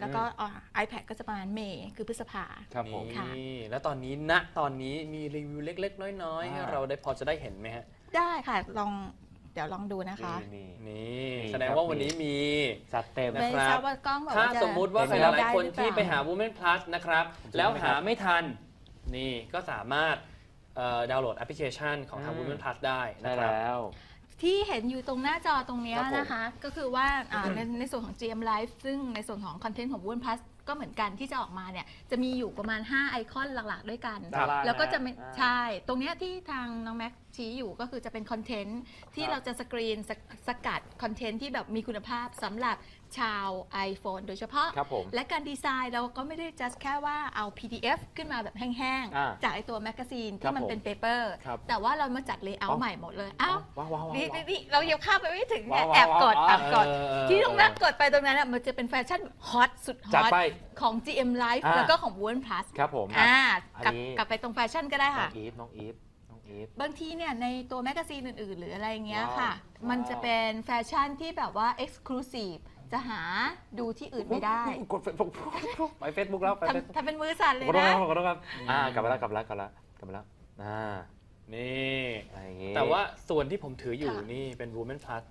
แล้วก็อ่า iPad ก็จะประมาณเมย์คือพฤษภา ครับผมค่ะ นี่แล้วตอนนี้ณตอนนี้มีรีวิวเล็ก ๆ น้อยๆให้อ่าเราได้พอจะได้เห็นไหมฮะ ได้ค่ะลองเดี๋ยวลองดูนะคะ นี่ นี่นี่แสดงครับว่าวันนี้มี จัดเต็ม นะไม่ครับทราบว่ากล้องแบบถ้าว่าจะสมมุติว่าเห็ใครนไหมหลายๆคนได้หรือเปล่าที่ไปหา Women Plus นะครับจะแล้วได้ไหมหาครับไม่ทัน นี่ก็สามารถเอ่อดาวน์โหลดแอปพลิเคชันของทาง อืม Women Plus ได้ใช่นะครับ แล้ว ที่เห็นอยู่ตรงหน้าจอตรงเนี้ยครับผมนะคะ ก็คือว่าอ่าในในส่วนของ GM Live ซึ่งในส่วนของคอนเทนต์ของ w o n Plus ก็เหมือนกันที่จะออกมาเนี่ยจะมีอยู่ประมาณ 5 ไอคอนหลักๆ ด้วยกันดาราแล้วก็จะไม่อ่า ใช่ ตรงเนี้ยที่ทางน้องแม็กชี้อยู่ก็คือจะเป็น content ที่ครับเราจะสกรีนสกสกัด content ที่แบบมีคุณภาพสำหรับชาว iPhone โดยเฉพาะ ครับผม และการดีไซน์เราก็ไม่ได้ just แค่ว่าเอา PDF ขึ้นมาแบบแห้งอ่าๆ จากไอตัวแมกกาซีนครับผมที่บมันเป็น paper ครับแต่ว่าเรามาจัด layer อ๋อใหม่หมดเลย อ้าวว้าวว้าวว้าวนี่ว้าวนี่เรายังข้ามไปไม่ถึงเนี่ยว้าวแอบกดว้าวแอบกด เออที่น้องแม็กกดไปตรงนั้นน่ะมันจะเป็นแฟชั่นฮอตสุดฮจัดอตไปของ GM Live อ่า แล้วก็ของ w o r n Plus ครับผม อ่าอันกลับนี้ กลับไปตรงแฟชั่นก็ได้น้อค่ะงอีฟน้องอีฟน้องอีฟ บางทีเนี่ยในตัวแมกกาซีนอื่น ๆ หรืออะไรเงี้ยว้าวค่ะ มันว้าวจะเป็นแฟชั่นที่แบบว่า Exclusive จะหาดูที่อื่นไม่ได้กดเฟซบุ๊กไปเฟซบุ๊กแล้วไปเฟซบุ๊กทำทำเป็นมือสั่นเลยขอโทษคนะรับขอโทษครับอ่ากลับมาแล้วกลับมาแล้วกลับมาแล้วกลับมาแล้วอ่านี่อะไรอย่างงี้แต่ว่าส่วนที่ผมถืออยู่ค่ะนี่เป็น Women Plus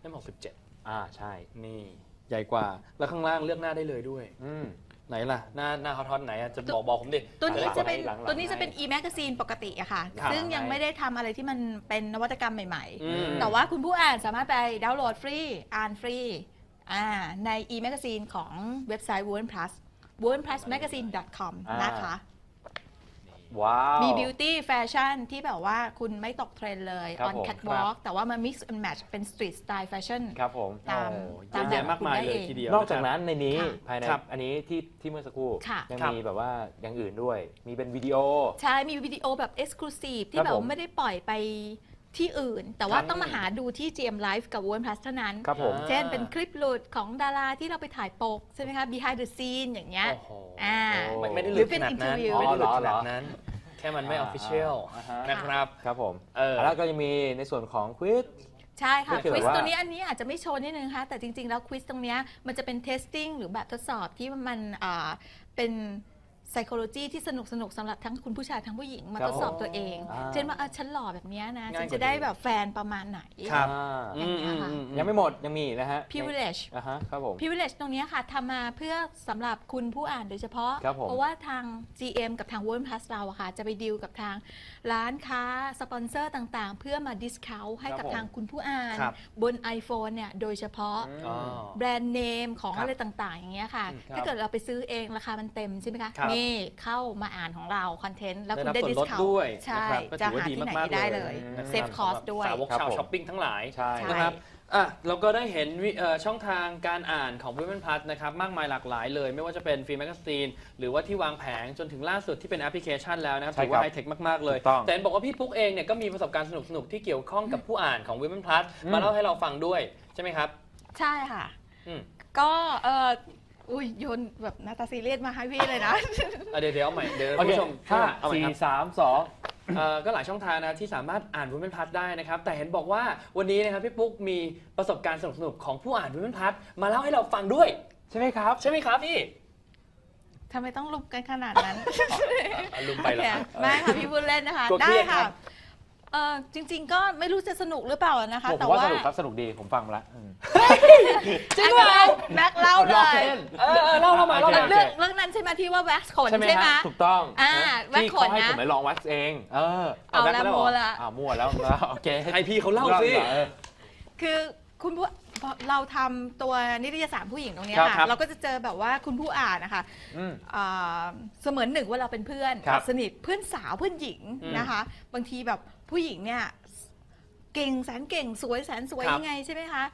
เล่ม67 อ่าใช่ นี่ใหญ่กว่า แล้วข้างล่างเลือกหน้าได้เลยด้วย อืมไหนล่ะ หน้าหน้าฮอตๆไหนอะจะบอกบอกผมดิ ตัวนี้จะเป็นหลังๆตัวนี้จะเป็นให้ e magazine ปกติอะค่ะครับซึ่งยังไม่ได้ทำอะไรที่มันเป็นนวัตกรรมใหม่อืมๆแต่ว่าคุณผู้อ่านสามารถไปดาวน์โหลดฟรี อ่านฟรีอ่า ใน e magazine ของเว็บไซต์ w o r n Plus w o r n plus magazine com อ่านนะคะ ว้าว มี beauty fashion ที่แบบว่าคุณไม่ตกเทรนด์เลยครับ on ผม catwalk แต่ว่ามา mix and match เป็น street style fashion ครับผม ตามโอ้ตามเยอะแยะแบบมากมายคุณได้เลยเองทีเดียว นอกจากนั้นในนี้ค่ะภายในครับอันนี้ที่ที่เมื่อสักครู่ค่ะ ยังครับ มีแบบว่าอย่างอื่นด้วย มีเป็นวิดีโอ ใช่ มีวิดีโอแบบ exclusive ที่ครับแบบผมว่าไม่ได้ปล่อยไป ที่อื่น แต่ว่าครับต้องมาหาดูที่ GM Live กับ w o r n Plus เท่านั้น ครับผม เช่นเป็นคลิปหลุดของดาราที่เราไปถ่ายปก ใช่ไหมคะ behind the scene อย่างเงี้ยโอ้โห อ่า ไม่ไม่ได้หหรืลุอดเป็ขนนาดนั้น interview ไม่ได้หลุดอ๋อขเหรอนาดนั้น แค่มันไม่อ่า official อ่าฮะ นะครับ ครับผมเออ แล้วก็จะมีในส่วนของควิส ใช่ค่ะ ก็คือควิสว่า ตัวนี้อันนี้อาจจะไม่โชว์นิดนึงค่ะแต่จริง ๆ แล้วควิสตรงเนี้ยมันจะเป็น testing หรือแบบทดสอบที่มันอ่าเป็น psychology ที่สนุกสนุกๆสำหรับทั้งคุณผู้ชายทั้งผู้หญิงมาครับทดสอบตัวเอง อ่าเช่นว่าเออฉันหล่อแบบเนี้ยนะง่ายฉันกว่าจะได้เดิมแบบแฟนประมาณไหน ครับ อ่าอืมอืมอืมยังไม่หมดยังมีอีกนะฮะ privilege อ่าฮะครับผม privilege ตรงเนี้ยค่ะทำมาเพื่อสำหรับคุณผู้อ่านโดยเฉพาะ ครับผม เพราะว่าทาง GM กับทาง w o r n Plus เราอะค่ะ จะไปดีลกับทางร้านค้า สปอนเซอร์ต่างๆ เพื่อมา discount ให้กับครับผมทางคุณผู้อ่าน ครับ บน iPhone เนี่ยโดยเฉพาะอืมอ๋อ แบรนด์เนมของครับอะไรต่าง ๆ อย่างเงี้ยค่ะอืมครับถ้าเกิดเราไปซื้อเองราคามันเต็มใช่ไหมคะ ครับนี่เข้ามาอ่านของเรา content แล้วคุณได้ได้รับส่วนลด discount ด้วยใช่นะครับก็จะถือว่าหาดีที่ไหนมากไม่ๆได้เลเลยยนะครับ save cost ด้วย สาวกครับชาวผมช้อปปิ้งทั้งหลาย ใช่ ใช่ นะครับอะเราก็ได้เห็นวิเอ่อช่องทางการอ่านของ Woman Plus นะครับ มากมายหลากหลายเลย ไม่ว่าจะเป็น free magazine หรือว่าที่วางแผงจนถึงล่าสุดที่เป็นแอปพลิเคชันแล้วนะครับใช่ถือว่าครับไฮเทคมาก ๆ เลย ถูกต้องแต่เห็นบอกว่าพี่ปุ๊กเองเนี่ยก็มีประสบการณ์สนุก ๆ ที่เกี่ยวข้องกับผู้อ่านของ Woman Plus อืม มาเล่าให้เราฟังด้วย ใช่ไหมครับ ใช่ค่ะ อืม ก็เออ อุ้ยโยนแบบหนาตาซีเรียสมาให้พี่เลยนะ อะเดี๋ยวเดี๋ยวเอาใหม่เดี๋ยวโอคุณเคผู้ชมห้าเอาใหม่สี่ครับสามสองเอ่อก็หลายช่องทางนะที่สามารถอ่าน Women Plus ได้นะครับ แต่เห็นบอกว่าวันนี้นะครับพี่ปุ๊กมีประสบการณ์สนุกๆของผู้อ่าน Women Plus มาเล่าให้เราฟังด้วย ใช่ไหมครับ ใช่ไหมครับพี่ทำไมต้องลุมกันขนาดนั้น อะลุมไปแล้วครับโอเคไม่ค่ะ พี่พูดเล่นนะคะกลัวเคได้รียดครัค่ะ บ เออจริง ๆ ก็ไม่รู้จะสนุกหรือเปล่านะคะ ผมแต่ว่าว่าสนุกครับสนุกดีผมฟังมาแล้วอืม จริงเปล่าแม็กเล่าเลล้อยเล่นเออเออเล่าเรามาเล่าโอมาคเรื่องเรื่องนั้นใช่ไหมที่ว่าแว็กซ์ขนใช่ไหมใช่ไหมฮะถูกต้องอ่านะแว็กที่ขเขานให้นะผมไปลองแว็กซ์เอง เออเอาแว็กซ์ละไปโมเหรอละอ่ามั่วแล้วแล้วโอเคให้พี่เขาเล่าสิเออ คือคุณผู้เราทำตัวนิตยสารผู้หญิงตรงเนี้ยครับค่ะครับเราก็จะเจอแบบว่าคุณผู้อ่านนะคะอืมอ่าเสมือนหนึ่งว่าเราเป็นเพื่อนครับสนิทเพื่อนสาวเพื่อนหญิงอืมนะคะ บางทีแบบ ผู้หญิงเนี่ยเก่งแสนเก่งสวยแสนสวยครับยังไงใช่ไหมคะ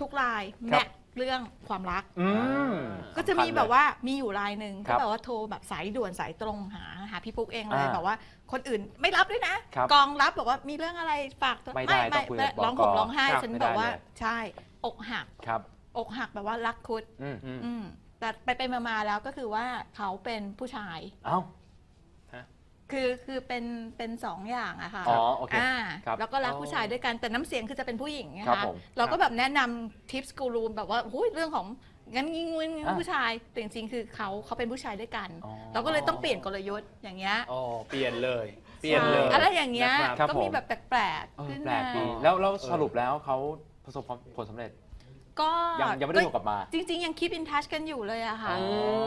ทุกรายครับแม็กเรื่องความรัก อืมก็จะมีแบบว่ามีอยู่รายหนึ่งครัก็บแบบว่าโทรแบบสายด่วนสายตรงหาหาพี่ปุ๊กเองเลยอ่าแบบว่าคนอื่นไม่รับด้วยนะ ครับกองรับบอกว่ามีเรื่องอะไรฝากไม่ได้ต้องคุยกับร้องห่มบกร้องไห้ครับฉันไม่บอกได้ว่าเลย ใช่อกหักครับอกหักแบบว่ารักคุด อืมอืมอืมแต่ไปไปมามาแล้วก็คือว่าเขาเป็นผู้ชาย เอ้า คือคือเป็นเป็นสองอย่างอะค่ะอ๋อโอเคอ่าครับแล้วก็รักอ๋อผู้ชายด้วยกันแต่น้ำเสียงคือจะเป็นผู้หญิงนะครัคะบผมเราก็แบบแนะนำทิปส์กูรูแบบว่าหุ้ยเรื่องของงั้นงี้งูนอะผู้ชายแต่จริงๆคือเขาเขาเป็นผู้ชายด้วยกัน อ๋อ เราก็เลยต้องเปลี่ยนกลยุทธ์อย่างเงี้ยอ๋อเปลี่ยนเลย เปลี่ยนเลย ใช่อะไรอย่างเงี้ยนะครับครับก็มีผมแบบแปลกเออๆขึ้นแปลมากดีอ๋อแล้วแล้วเออสรุปแล้วเขาประสบความผลสำเร็จ ก็ยังยังไม่ได้ถูกกลับมาจริง ๆ ยังคี p อินทัชกันอยู่เลยอะค่ะอื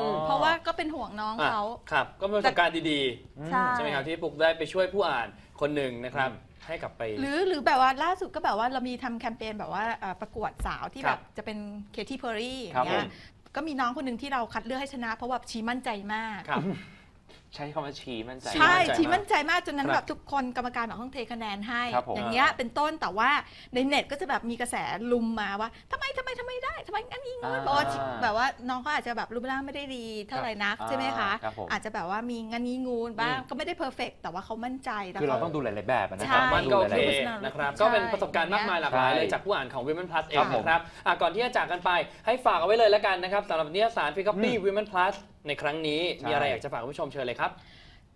มเพราะว่าก็เป็นห่วงน้องอะเขา ครับ ก็เป็นประสบการณ์ดีใช่ ๆ ใช่ไหมครับ ที่พี่ปุ๊กได้ไปช่วยผู้อ่านคนหนึ่งนะครับอืมให้กลับไป หรือหรือแบบว่าล่าสุดก็แบบว่าเรามีทำแคมเปญแบบว่าเอ่อประกวดสาวที่คแบรับบจะเป็นเคที่เพอรี่อครับย่างเงี้ผยมก็มีน้องคนหนึ่งที่เราคัดเลือกให้ชนะ เพราะว่าชีมั่นใจมาก ครับ ใช้คำว่าชี้มั่นใจชี้ใช่มั่นใจชีมั่นใจมากจนนั้นครับแบบทุกคนกรรมการบอกต้องเทคะแนนให้ครับผมอย่างเงี้ยเป็นต้นแต่ว่าในเน็ตก็จะแบบมีกระแสลุมมาว่าทำไมทำไมทำไมได้ทำไมงั้นงี้งูนอ่าเพราะว่าแบบว่าน้องเขาอาจจะแบบรูปร่างไม่ได้ดีเท่าไหร่นักอ่าใช่ไหมคะครับผมอาจจะแบบว่ามีงั้นงี้งูนบ้างอืมก็ไม่ได้เพอร์เฟกแต่ว่าเขามั่นใจแล้วคือเราเขาต้องดูหลาย ๆ แบบอะนะใช่ครับมันก็โอดูหเคลายใช่นะครับใช่ก็เป็นประสบการณ์มากมายหลากหลายใช่เลยจากผู้อ่านของ Women Plus เอครังบผมนะครับอะก่อนที่จะจากกันไปให้ฝากเอาไว้เลยแล้วกันนะครับสำหรับนิยสารฟิก p ปี้อืม Women Plus ในครั้งนี้ใช่มีอะไรอยากจะฝากคุณผู้ชมเชิญเลยครับ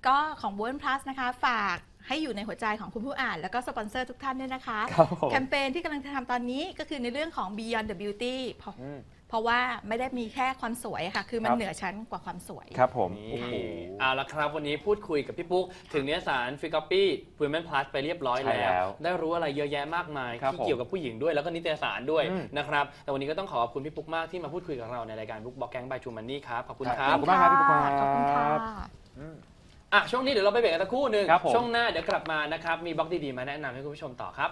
ก็ของ w o r d Plus นะคะ ฝากให้อยู่ในหัวใจของคุณผู้อ่าน แล้วก็สปอนเซอร์ทุกท่านด้วยนะคะ ครับผม แคมเปญที่กำลังจะทำตอนนี้ก็คือในเรื่องของ Beyond the Beauty เพราะอืม เพราะว่าไม่ได้มีแค่ความสวยค่ะ คือมันครับ เหนือชั้นกว่าความสวย ครับผมนี่โอ้โหเอาละครับวันนี้พูดคุยกับพี่ปุ๊ก ถึงเนื้อสารฟิก p ปี้ Women Plus ไปเรียบร้อยใช่แล้ว แล้วได้รู้อะไรเยอะแยะมากมายครับที่ผมเกี่ยวกับผู้หญิงด้วยแล้วก็นิตยสารด้วยอืม นะครับ แต่วันนี้ก็ต้องขอขอบคุณพี่ปุ๊กมากที่มาพูดคุยกับเราในรายการบุ๊กบอกแก๊งบายชูมันนี่ครับขอบคุณครัขบอบคุณมากครับพี่ปุ๊กครับ ขอบคุณค่ะ อืม อะช่วงนี้เดี๋ยวเราไปเบรกกันสักครู่หนึ่งครับผม ช่วงหน้าเดี๋ยวกลับมานะครับมีบล็อกดีๆมาแนะนำให้คุณผู้ชมต่อครับ